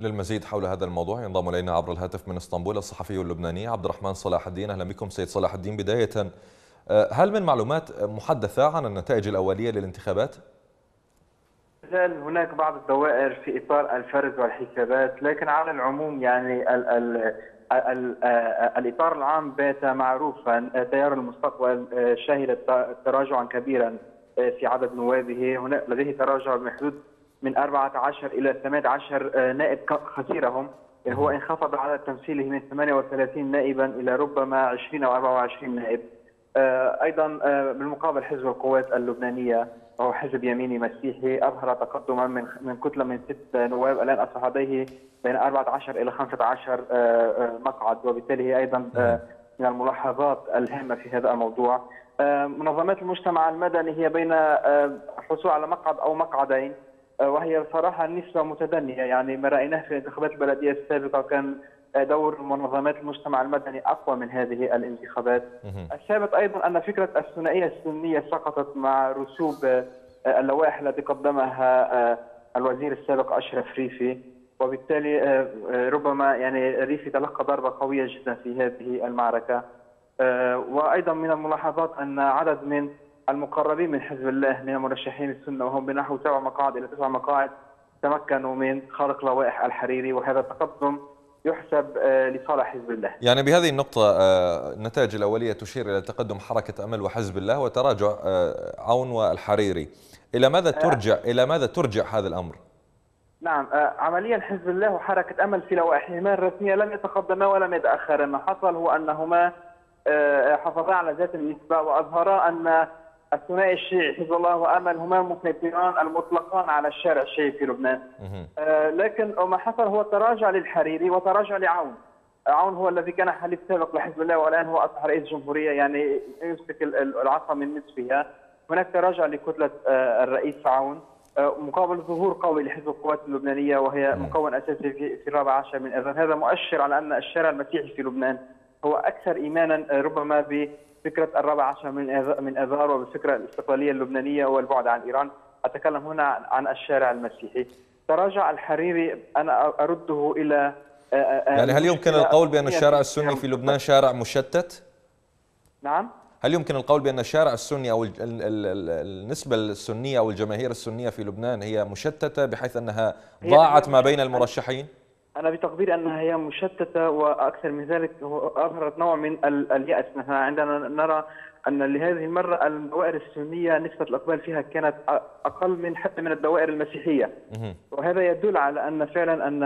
للمزيد حول هذا الموضوع ينضم إلينا عبر الهاتف من إسطنبول الصحفي اللبناني عبد الرحمن صلاح الدين. أهلا بكم سيد صلاح الدين. بداية هل من معلومات محدثة عن النتائج الأولية للانتخابات؟ زال هناك بعض الدوائر في إطار الفرز والحسابات لكن على العموم يعني ال ال ال الإطار العام بات معروفا. تيار المستقبل شهد تراجعا كبيرا في عدد نوابه. هنا لديه تراجع بحدود من 14 إلى 18 نائب خسرهم يعني هو انخفض عدد تمثيله من 38 نائبا إلى ربما 20 أو 24 نائب. أيضا بالمقابل حزب القوات اللبنانية وهو حزب يميني مسيحي أظهر تقدما من من كتلة من ست نواب الآن اصبح لديه بين 14 إلى 15 مقعد. وبالتالي هي أيضا من الملاحظات الهامة في هذا الموضوع. منظمات المجتمع المدني هي بين الحصول على مقعد أو مقعدين. وهي صراحة نسبة متدنية يعني ما رايناه في انتخابات البلدية السابقة كان دور منظمات المجتمع المدني أقوى من هذه الانتخابات. الثابت أيضا أن فكرة الثنائية السنية سقطت مع رسوب اللوائح التي قدمها الوزير السابق أشرف ريفي وبالتالي ربما يعني ريفي تلقى ضربة قوية جدا في هذه المعركة. وأيضا من الملاحظات أن عدد من المقربين من حزب الله من المرشحين السنة وهم بنحو سبع مقاعد إلى تسع مقاعد تمكنوا من خرق لوائح الحريري وهذا تقدم يحسب لصالح حزب الله. يعني بهذه النقطة النتائج الأولية تشير إلى تقدم حركة أمل وحزب الله وتراجع عون والحريري إلى ماذا ترجع إلى ماذا ترجع هذا الأمر؟ نعم عمليا حزب الله وحركة أمل في لوائحهما الرسمية لم يتقدما ولم يتأخرا. ما حصل هو أنهما حافظا على ذات النسبة وأظهرا أن الثنائي الشيعي حزب الله وأمل هما المسيطران المطلقان على الشارع الشيعي في لبنان. آه لكن ما حصل هو تراجع للحريري وتراجع لعون. عون هو الذي كان حليف سابق لحزب الله والآن هو أصبح رئيس جمهورية يعني يمسك العصا من نصفها. هناك تراجع لكتلة آه الرئيس عون آه مقابل ظهور قوي لحزب القوات اللبنانية وهي مكون أساسي في, في الرابع عشر من اذان هذا مؤشر على أن الشارع المسيحي في لبنان هو أكثر إيمانا ربما ب فكره الرابع عشر من من اذار وبفكره الاستقلالية اللبنانية والبعد عن إيران، أتكلم هنا عن الشارع المسيحي. تراجع الحريري أنا أرده إلى يعني هل يمكن القول بأن الشارع السني في لبنان شارع مشتت؟ نعم هل يمكن القول بأن الشارع السني أو النسبة السنية أو الجماهير السنية في لبنان هي مشتتة بحيث أنها ضاعت ما بين المرشحين؟ أنا بتقديري أنها هي مشتتة وأكثر من ذلك أظهرت نوع من اليأس. نحن عندنا نرى أن لهذه المرة الدوائر السنية نسبة الأقبال فيها كانت أقل من حتى من الدوائر المسيحية. وهذا يدل على أن فعلا أن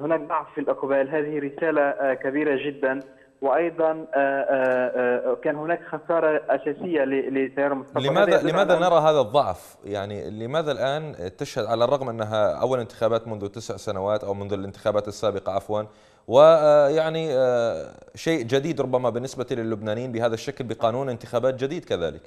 هناك ضعف في الأقبال. هذه رسالة كبيرة جدا. وأيضا كان هناك خسارة أساسية لتيار المستقبل لماذا لماذا نرى هذا الضعف؟ يعني لماذا الآن تشهد على الرغم أنها أول انتخابات منذ تسع سنوات أو منذ الانتخابات السابقة عفوا ويعني شيء جديد ربما بالنسبة للبنانيين بهذا الشكل بقانون انتخابات جديد كذلك.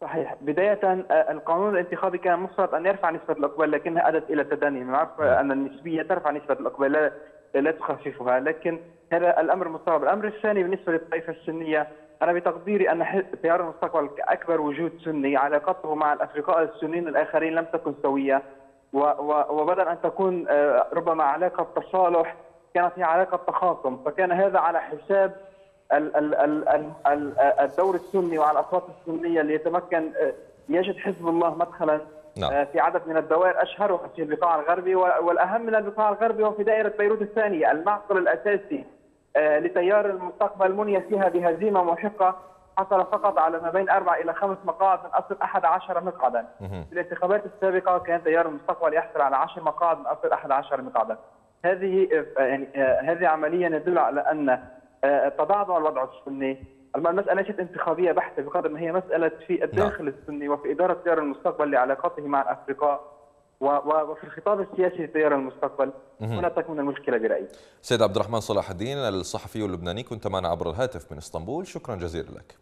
صحيح، بداية القانون الانتخابي كان مفترض أن يرفع نسبة الإقبال لكنها أدت إلى تدني، نعرف أن النسبية ترفع نسبة الإقبال لا, تخففها، لكن هذا الأمر مستغرب، الأمر الثاني بالنسبة للطائفة السنية أنا بتقديري أن تيار المستقبل كاكبر وجود سني علاقته مع الأفرقاء السنيين الآخرين لم تكن سوية. وبدل أن تكون ربما علاقة تصالح كانت هي علاقة تخاصم. فكان هذا على حساب الدور السني وعلى الأصوات السنية اللي يتمكن يجد حزب الله مدخلا نعم. في عدد من الدوائر اشهرها في البقاع الغربي والأهم من البقاع الغربي هو في دائرة بيروت الثانية المعقل الأساسي لتيار المستقبل مني فيها بهزيمة محقة حصل فقط على ما بين أربع إلى خمس مقاعد من أصل 11 مقعدا. في الانتخابات السابقة كان تيار المستقبل يحصل على 10 مقاعد من أصل 11 مقعدا. هذه يعني هذه عمليا يدل على أن تضعضع الوضع السني. المسألة ليست انتخابية بحتة بقدر ما هي مسألة في الداخل نعم. السني وفي إدارة تيار المستقبل لعلاقاته مع الأفرقاء وفي الخطاب السياسي لتيار المستقبل. هنا تكمن المشكلة برأيي. سيد عبد الرحمن صلاح الدين الصحفي اللبناني كنت معنا عبر الهاتف من إسطنبول. شكرا جزيلا لك.